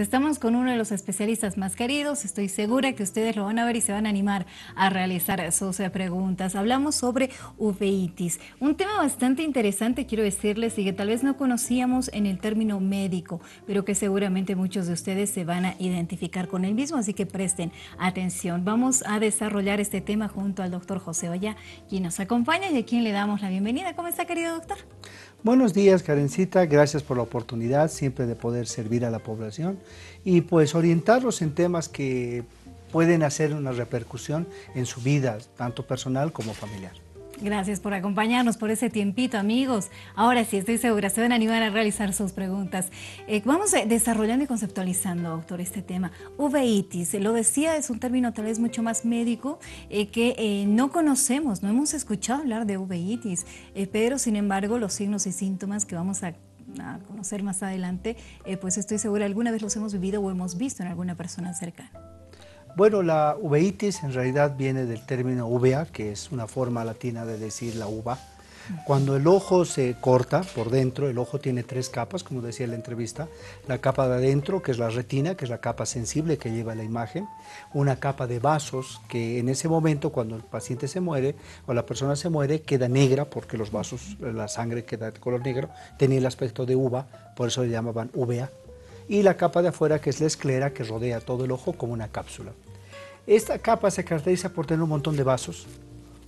Estamos con uno de los especialistas más queridos, estoy segura que ustedes lo van a ver y se van a animar a realizar sus eh, preguntas. Hablamos sobre uveitis, un tema bastante interesante quiero decirles y que tal vez no conocíamos en el término médico, pero que seguramente muchos de ustedes se van a identificar con el mismo, así que presten atención. Vamos a desarrollar este tema junto al doctor José Valla, quien nos acompaña y a quien le damos la bienvenida. ¿Cómo está querido doctor? Buenos días, Karencita. Gracias por la oportunidad siempre de poder servir a la población y pues orientarlos en temas que pueden hacer una repercusión en su vida, tanto personal como familiar. Gracias por acompañarnos, por ese tiempito, amigos. Ahora sí, estoy segura, se van a animar a realizar sus preguntas. Eh, vamos desarrollando y conceptualizando, doctor, este tema. Uveitis, lo decía, es un término tal vez mucho más médico eh, que eh, no conocemos, no hemos escuchado hablar de uveitis, pero sin embargo los signos y síntomas que vamos a conocer más adelante, pues estoy segura alguna vez los hemos vivido o hemos visto en alguna persona cercana. Bueno, la uveitis en realidad viene del término uvea, que es una forma latina de decir la uva. Cuando el ojo se corta por dentro, el ojo tiene tres capas, como decía en la entrevista. La capa de adentro, que es la retina, que es la capa sensible que lleva la imagen. Una capa de vasos, que en ese momento, cuando el paciente se muere o la persona se muere, queda negra porque los vasos, la sangre queda de color negro. Tenía el aspecto de uva, por eso le llamaban uvea y la capa de afuera que es la esclera que rodea todo el ojo como una cápsula. Esta capa se caracteriza por tener un montón de vasos.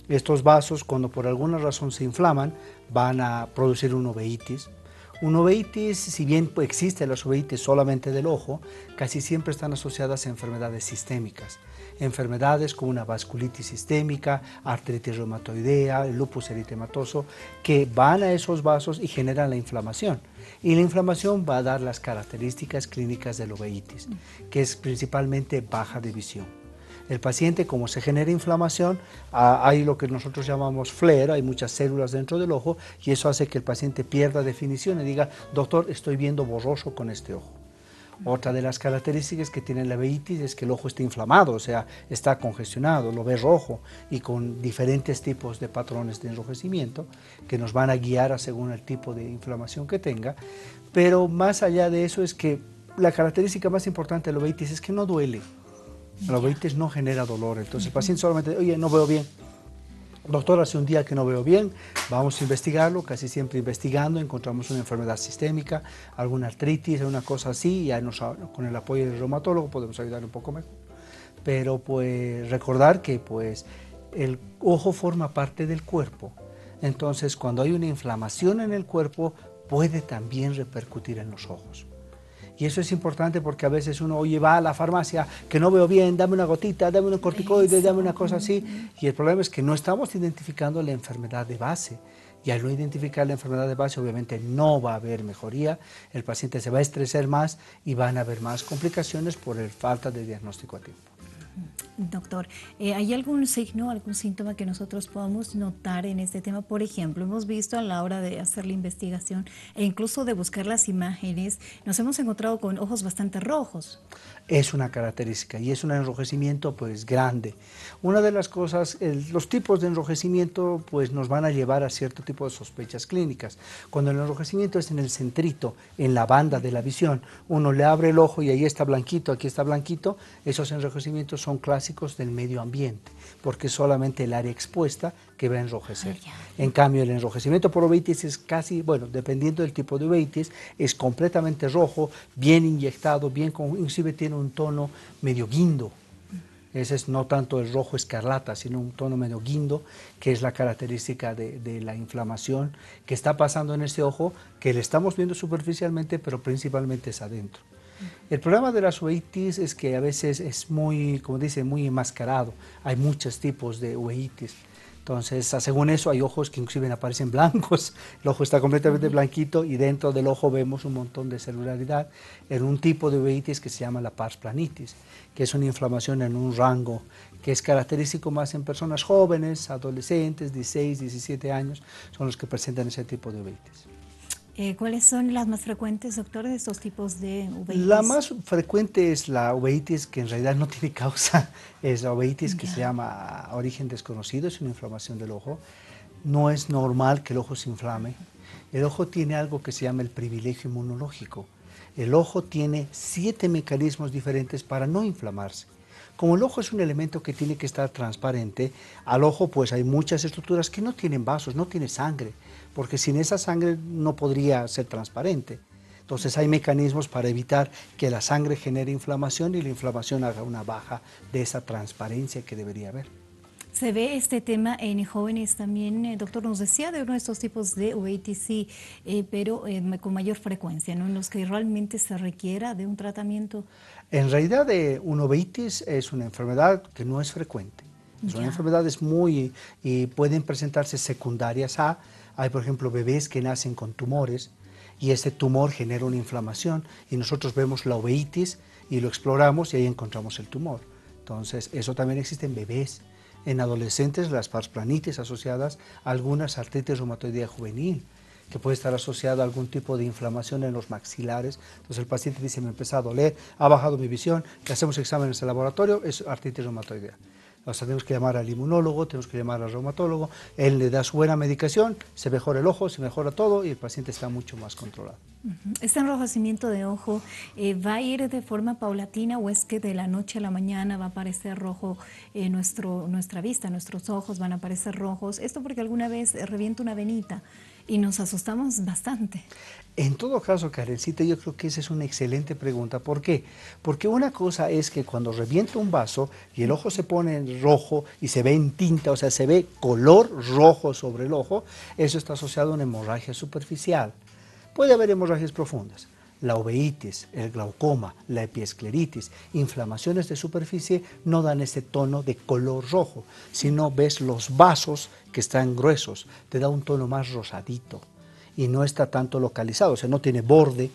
Estos vasos, cuando por alguna razón se inflaman, van a producir un uveitis. Un uveitis, si bien existe la uveitis solamente del ojo, casi siempre están asociadas a enfermedades sistémicas. Enfermedades como una vasculitis sistémica, artritis reumatoidea, lupus eritematoso, que van a esos vasos y generan la inflamación. Y la inflamación va a dar las características clínicas del uveitis, que es principalmente baja de visión. El paciente, como se genera inflamación, hay lo que nosotros llamamos flare, hay muchas células dentro del ojo y eso hace que el paciente pierda definición y diga, doctor, estoy viendo borroso con este ojo. Otra de las características que tiene la uveitis es que el ojo está inflamado, o sea, está congestionado, lo ve rojo y con diferentes tipos de patrones de enrojecimiento que nos van a guiar según el tipo de inflamación que tenga. Pero más allá de eso es que la característica más importante de la uveitis es que no duele. La uveitis no genera dolor, entonces el paciente solamente, oye, no veo bien, Doctor, hace un día que no veo bien, vamos a investigarlo, casi siempre investigando, encontramos una enfermedad sistémica, alguna artritis, una cosa así, y ya con el apoyo del reumatólogo podemos ayudar un poco mejor. Pero pues recordar que pues el ojo forma parte del cuerpo, entonces cuando hay una inflamación en el cuerpo puede también repercutir en los ojos. Y eso es importante porque a veces uno, oye, va a la farmacia, que no veo bien, dame una gotita, dame un corticoide, dame una cosa así. Y el problema es que no estamos identificando la enfermedad de base. Y al no identificar la enfermedad de base, obviamente no va a haber mejoría, el paciente se va a estresar más y van a haber más complicaciones por el falta de diagnóstico a tiempo. Doctor, eh, ¿hay algún signo, algún síntoma que nosotros podamos notar en este tema? Por ejemplo, hemos visto a la hora de hacer la investigación e incluso de buscar las imágenes, nos hemos encontrado con ojos bastante rojos. Es una característica y es un enrojecimiento pues grande. Una de las cosas, los tipos de enrojecimiento pues nos van a llevar a cierto tipo de sospechas clínicas. Cuando el enrojecimiento es en el centrito, en la banda de la visión, uno le abre el ojo y ahí está blanquito, aquí está blanquito, esos enrojecimientos son del medio ambiente, porque solamente el área expuesta que va a enrojecer. en cambio, el enrojecimiento por uveitis es casi, bueno, dependiendo del tipo de uveitis, es completamente rojo, bien inyectado, bien con, inclusive tiene un tono medio guindo. Ese es no tanto el rojo escarlata, sino un tono medio guindo, que es la característica de, de la inflamación que está pasando en ese ojo, que le estamos viendo superficialmente, pero principalmente es adentro. El problema de la uveitis es que a veces es muy, como dice, muy enmascarado. Hay muchos tipos de uveitis. Entonces, según eso, hay ojos que inclusive aparecen blancos. El ojo está completamente blanquito y dentro del ojo vemos un montón de celularidad en un tipo de uveitis que se llama la pars planitis, que es una inflamación en un rango que es característico más en personas jóvenes, adolescentes, 16, 17 años, son los que presentan ese tipo de uveitis. Eh, ¿Cuáles son las más frecuentes, doctor, de estos tipos de uveitis? La más frecuente es la uveitis que en realidad no tiene causa, es la uveitis que se llama origen desconocido, es una inflamación del ojo. No es normal que el ojo se inflame. El ojo tiene algo que se llama el privilegio inmunológico. el ojo tiene siete mecanismos diferentes para no inflamarse. Como el ojo es un elemento que tiene que estar transparente, al ojo pues hay muchas estructuras que no tienen vasos, no tiene sangre, porque sin esa sangre no podría ser transparente. Entonces hay mecanismos para evitar que la sangre genere inflamación y la inflamación haga una baja de esa transparencia que debería haber. Se ve este tema en jóvenes también, eh, doctor nos decía de uno de estos tipos de uveitis, eh, pero eh, con mayor frecuencia, ¿no? en los que realmente se requiera de un tratamiento. En realidad, un uveitis es una enfermedad que no es frecuente. Son enfermedades muy, y pueden presentarse secundarias a, hay por ejemplo bebés que nacen con tumores y ese tumor genera una inflamación y nosotros vemos la uveitis y lo exploramos y ahí encontramos el tumor. Entonces, eso también existe en bebés en adolescentes las parsplanitis asociadas a algunas artritis reumatoidea juvenil, que puede estar asociada a algún tipo de inflamación en los maxilares. Entonces el paciente dice, me empezó a doler, ha bajado mi visión, le hacemos exámenes en el laboratorio, es artritis reumatoidea. O sea, tenemos que llamar al inmunólogo, tenemos que llamar al reumatólogo, él le da su buena medicación, se mejora el ojo, se mejora todo y el paciente está mucho más controlado. ¿Este enrojecimiento de ojo eh, va a ir de forma paulatina o es que de la noche a la mañana va a aparecer rojo en nuestro, nuestra vista, nuestros ojos van a aparecer rojos? Esto porque alguna vez revienta una venita y nos asustamos bastante. En todo caso, Karencita, yo creo que esa es una excelente pregunta. ¿Por qué? Porque una cosa es que cuando revienta un vaso y el ojo se pone rojo y se ve en tinta, o sea, se ve color rojo sobre el ojo, eso está asociado a una hemorragia superficial. Puede haber hemorragias profundas. La uveitis, el glaucoma, la epiescleritis, inflamaciones de superficie no dan ese tono de color rojo, sino ves los vasos que están gruesos, te da un tono más rosadito y no está tanto localizado, o sea, no tiene borde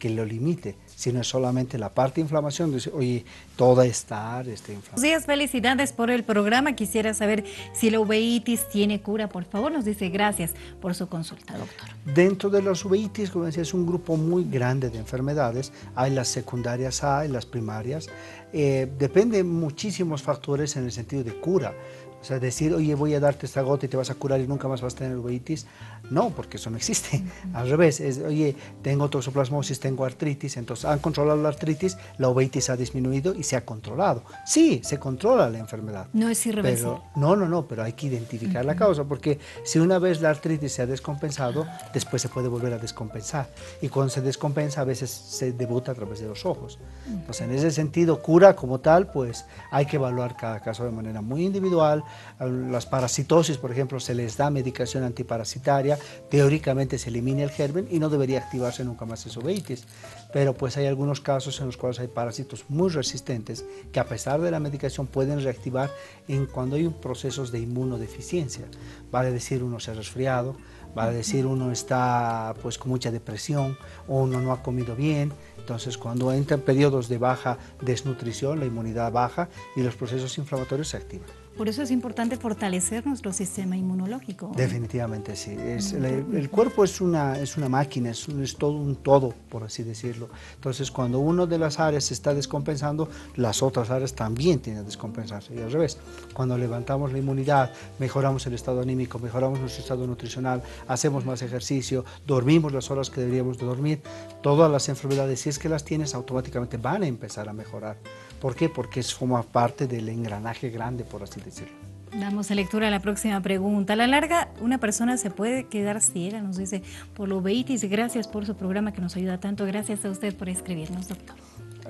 que lo limite, sino es solamente la parte de inflamación. Dice, oye, toda esta área está inflamada. días, felicidades por el programa. Quisiera saber si la uveitis tiene cura. Por favor, nos dice gracias por su consulta, doctor. Dentro de las uveitis, como decía, es un grupo muy grande de enfermedades. Hay las secundarias, hay las primarias. Eh, depende muchísimos factores en el sentido de cura. O sea, decir, oye, voy a darte esta gota y te vas a curar y nunca más vas a tener uveitis, no, porque eso no existe. Al revés, es, oye, tengo toxoplasmosis, tengo artritis, entonces han controlado la artritis, la uveitis ha disminuido y se ha controlado. Sí, se controla la enfermedad. No es irreversible. no, no, no, pero hay que identificar la causa, porque si una vez la artritis se ha descompensado, después se puede volver a descompensar. Y cuando se descompensa, a veces se debuta a través de los ojos. Entonces, en ese sentido, cura como tal, pues hay que evaluar cada caso de manera muy individual. Las parasitosis, por ejemplo, se les da medicación antiparasitaria teóricamente se elimina el germen y no debería activarse nunca más el uveitis. Pero pues hay algunos casos en los cuales hay parásitos muy resistentes que a pesar de la medicación pueden reactivar en cuando hay procesos de inmunodeficiencia. Vale decir uno se ha resfriado, vale decir uno está pues con mucha depresión o uno no ha comido bien. Entonces cuando entran periodos de baja desnutrición, la inmunidad baja y los procesos inflamatorios se activan. Por eso es importante fortalecer nuestro sistema inmunológico. Definitivamente sí. el, cuerpo es una, es una máquina, es, es, todo un todo, por así decirlo. Entonces, cuando una de las áreas se está descompensando, las otras áreas también tienen que descompensarse. Y al revés, cuando levantamos la inmunidad, mejoramos el estado anímico, mejoramos nuestro estado nutricional, hacemos más ejercicio, dormimos las horas que deberíamos de dormir, todas las enfermedades, si es que las tienes, automáticamente van a empezar a mejorar. ¿Por qué? Porque forma parte del engranaje grande, por así decirlo. Damos lectura a la próxima pregunta. A la larga, una persona se puede quedar ciega, nos dice, por lo veitis. Gracias por su programa que nos ayuda tanto. Gracias a usted por escribirnos, doctor.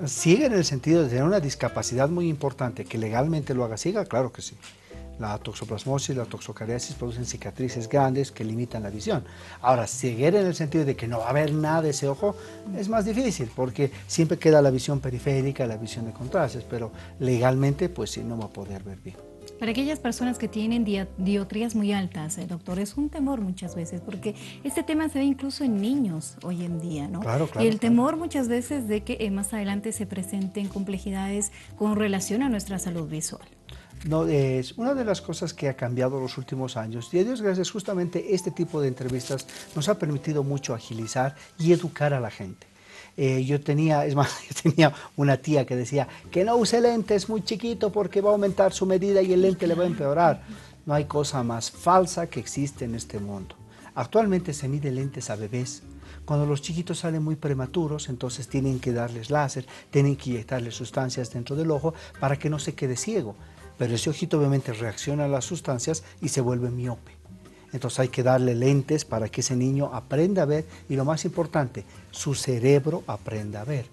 Ciega en el sentido de tener una discapacidad muy importante, que legalmente lo haga ciega, claro que sí. La toxoplasmosis, la toxocariasis producen cicatrices grandes que limitan la visión. Ahora, ceguera en el sentido de que no va a haber nada de ese ojo es más difícil porque siempre queda la visión periférica, la visión de contrastes, pero legalmente pues sí no va a poder ver bien. Para aquellas personas que tienen diotrías muy altas, eh, doctor, es un temor muchas veces, porque este tema se ve incluso en niños hoy en día, ¿no? Claro, claro. Y el temor muchas veces de que eh, más adelante se presenten complejidades con relación a nuestra salud visual. No, es una de las cosas que ha cambiado los últimos años y a Dios gracias justamente este tipo de entrevistas nos ha permitido mucho agilizar y educar a la gente. Eh, yo tenía, es más, tenía una tía que decía que no use lentes muy chiquito porque va a aumentar su medida y el lente le va a empeorar. No hay cosa más falsa que existe en este mundo. Actualmente se mide lentes a bebés Cuando los chiquitos salen muy prematuros, entonces tienen que darles láser, tienen que inyectarles sustancias dentro del ojo para que no se quede ciego. Pero ese ojito obviamente reacciona a las sustancias y se vuelve miope. Entonces hay que darle lentes para que ese niño aprenda a ver y lo más importante, su cerebro aprenda a ver.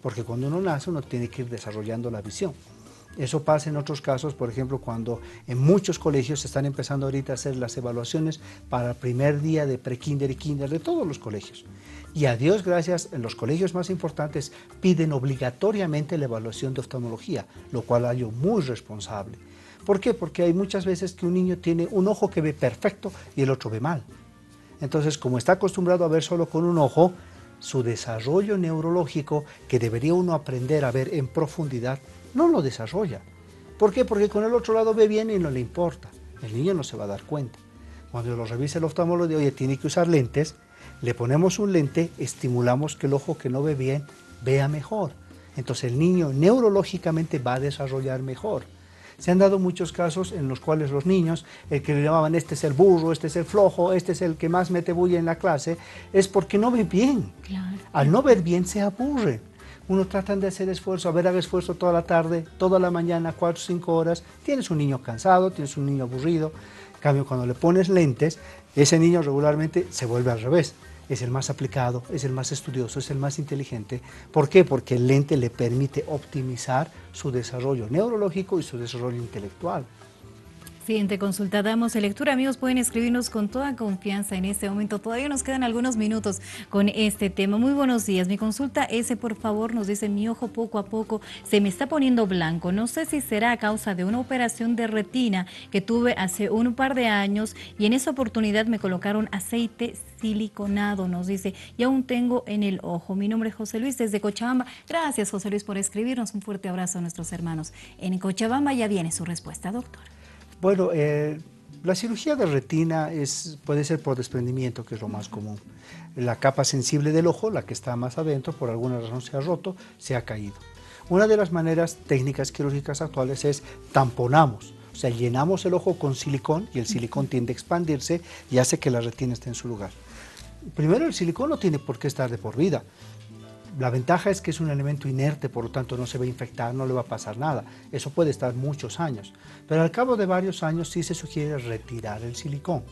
Porque cuando uno nace uno tiene que ir desarrollando la visión. Eso pasa en otros casos, por ejemplo, cuando en muchos colegios se están empezando ahorita a hacer las evaluaciones para el primer día de pre-kinder y kinder de todos los colegios. Y a Dios gracias, en los colegios más importantes piden obligatoriamente la evaluación de oftalmología, lo cual hallo muy responsable. ¿Por qué? Porque hay muchas veces que un niño tiene un ojo que ve perfecto y el otro ve mal. Entonces, como está acostumbrado a ver solo con un ojo, su desarrollo neurológico, que debería uno aprender a ver en profundidad, no lo desarrolla. ¿Por qué? Porque con el otro lado ve bien y no le importa. El niño no se va a dar cuenta. Cuando lo revisa el oftalmólogo de, oye, tiene que usar lentes, le ponemos un lente, estimulamos que el ojo que no ve bien vea mejor. Entonces el niño neurológicamente va a desarrollar mejor. Se han dado muchos casos en los cuales los niños, el que le llamaban este es el burro, este es el flojo, este es el que más mete bulla en la clase, es porque no ve bien. Al no ver bien se aburre. Uno trata de hacer esfuerzo, a ver, haga esfuerzo toda la tarde, toda la mañana, cuatro o cinco horas. Tienes un niño cansado, tienes un niño aburrido. En cambio, cuando le pones lentes, ese niño regularmente se vuelve al revés es el más aplicado, es el más estudioso, es el más inteligente. ¿Por qué? Porque el lente le permite optimizar su desarrollo neurológico y su desarrollo intelectual. Siguiente consulta, damos lectura. Amigos, pueden escribirnos con toda confianza en este momento. Todavía nos quedan algunos minutos con este tema. Muy buenos días. Mi consulta ese, por favor, nos dice, mi ojo poco a poco se me está poniendo blanco. No sé si será a causa de una operación de retina que tuve hace un par de años y en esa oportunidad me colocaron aceite siliconado, nos dice, y aún tengo en el ojo. Mi nombre es José Luis desde Cochabamba. Gracias, José Luis, por escribirnos. Un fuerte abrazo a nuestros hermanos. En Cochabamba ya viene su respuesta, doctor. Bueno, eh, la cirugía de retina es, puede ser por desprendimiento, que es lo más común. La capa sensible del ojo, la que está más adentro, por alguna razón se ha roto, se ha caído. Una de las maneras técnicas quirúrgicas actuales es tamponamos, o sea, llenamos el ojo con silicón y el silicón tiende a expandirse y hace que la retina esté en su lugar. Primero, el silicón no tiene por qué estar de por vida. La ventaja es que es un elemento inerte, por lo tanto no se va a infectar, no le va a pasar nada. Eso puede estar muchos años. Pero al cabo de varios años sí se sugiere retirar el silicón.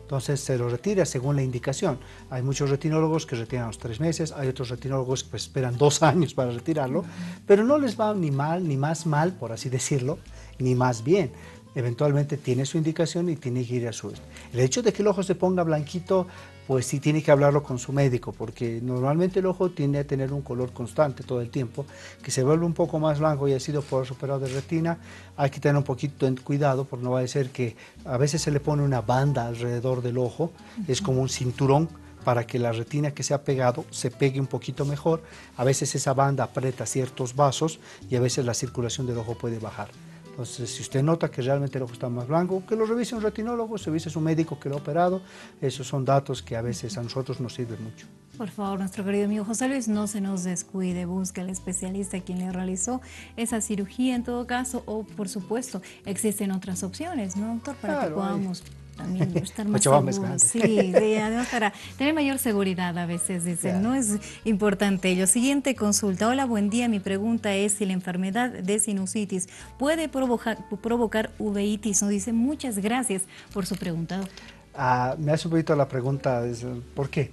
Entonces se lo retira según la indicación. Hay muchos retinólogos que retiran los tres meses, hay otros retinólogos que esperan dos años para retirarlo, pero no les va ni mal, ni más mal, por así decirlo, ni más bien eventualmente tiene su indicación y tiene que ir a su... El hecho de que el ojo se ponga blanquito, pues sí tiene que hablarlo con su médico, porque normalmente el ojo tiende a tener un color constante todo el tiempo, que se vuelve un poco más blanco y ha sido por superado de retina, hay que tener un poquito de cuidado, porque no va a ser que a veces se le pone una banda alrededor del ojo, es como un cinturón, para que la retina que se ha pegado se pegue un poquito mejor. A veces esa banda aprieta ciertos vasos y a veces la circulación del ojo puede bajar. Entonces, si usted nota que realmente el ojo está más blanco, que lo revise un retinólogo, se revise un médico que lo ha operado. Esos son datos que a veces a nosotros nos sirven mucho. Por favor, nuestro querido amigo José Luis, no se nos descuide, busque al especialista quien le realizó esa cirugía en todo caso, o por supuesto, existen otras opciones, ¿no, doctor? Para que podamos también estar más seguros. Sí, además para tener mayor seguridad a veces dicen, ¿no? Es importante ello. Siguiente consulta. Hola, buen día. Mi pregunta es si la enfermedad de sinusitis puede provocar, provocar uveitis. Nos dice muchas gracias por su pregunta, ah, me ha subido la pregunta, ¿por qué?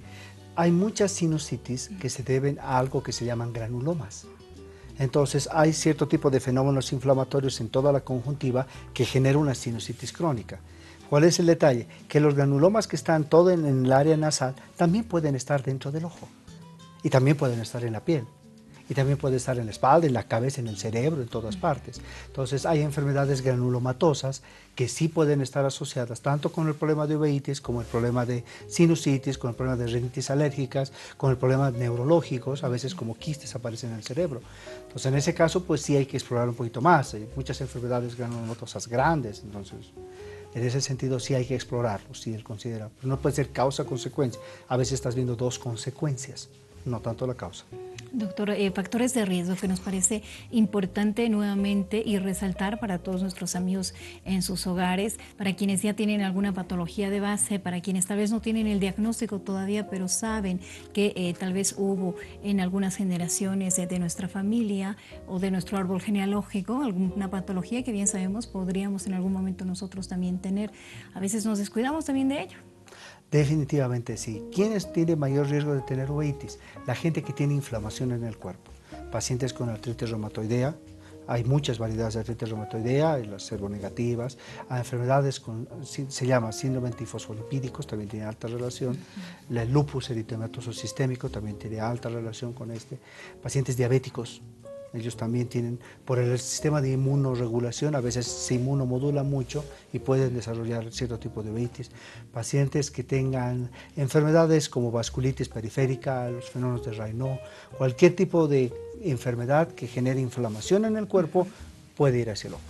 Hay muchas sinusitis que se deben a algo que se llaman granulomas. Entonces hay cierto tipo de fenómenos inflamatorios en toda la conjuntiva que generan una sinusitis crónica. ¿Cuál es el detalle? Que los granulomas que están todo en, el área nasal también pueden estar dentro del ojo y también pueden estar en la piel y también puede estar en la espalda, en la cabeza, en el cerebro, en todas partes. Entonces hay enfermedades granulomatosas que sí pueden estar asociadas tanto con el problema de uveitis como el problema de sinusitis, con el problema de rinitis alérgicas, con el problema neurológicos, a veces como quistes aparecen en el cerebro. Entonces en ese caso pues sí hay que explorar un poquito más. Hay muchas enfermedades granulomatosas grandes, entonces en ese sentido sí hay que explorarlo, si él considera. no puede ser causa-consecuencia. A veces estás viendo dos consecuencias no tanto la causa. Doctor, eh, factores de riesgo que nos parece importante nuevamente y resaltar para todos nuestros amigos en sus hogares, para quienes ya tienen alguna patología de base, para quienes tal vez no tienen el diagnóstico todavía, pero saben que eh, tal vez hubo en algunas generaciones de nuestra familia o de nuestro árbol genealógico alguna patología que bien sabemos podríamos en algún momento nosotros también tener. A veces nos descuidamos también de ello. Definitivamente sí. ¿Quiénes tienen mayor riesgo de tener uveitis? La gente que tiene inflamación en el cuerpo. Pacientes con artritis reumatoidea, hay muchas variedades de artritis reumatoidea, las servonegativas, a enfermedades con, se llama síndrome antifosfolipídicos, también tiene alta relación, el lupus eritematoso sistémico también tiene alta relación con este, pacientes diabéticos, ellos también tienen, por el sistema de inmunoregulación, a veces se inmunomodula mucho y pueden desarrollar cierto tipo de uveitis. Pacientes que tengan enfermedades como vasculitis periférica, los fenómenos de Raynaud, cualquier tipo de enfermedad que genere inflamación en el cuerpo puede ir hacia el ojo.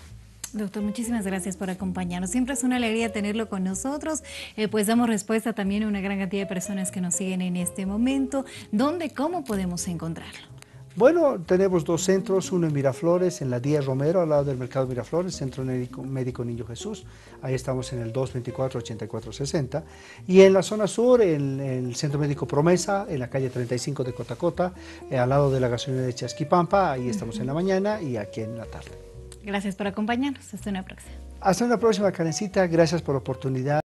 Doctor, muchísimas gracias por acompañarnos. Siempre es una alegría tenerlo con nosotros. Eh, pues damos respuesta también a una gran cantidad de personas que nos siguen en este momento. ¿Dónde, cómo podemos encontrarlo? Bueno, tenemos dos centros, uno en Miraflores, en la Díaz Romero, al lado del Mercado Miraflores, Centro Médico, Niño Jesús. Ahí estamos en el 224-8460. Y en la zona sur, en, el Centro Médico Promesa, en la calle 35 de Cotacota, eh, al lado de la gasolina de Chasquipampa. Ahí estamos en la mañana y aquí en la tarde. Gracias por acompañarnos. Hasta una próxima. Hasta una próxima, Karencita. Gracias por la oportunidad.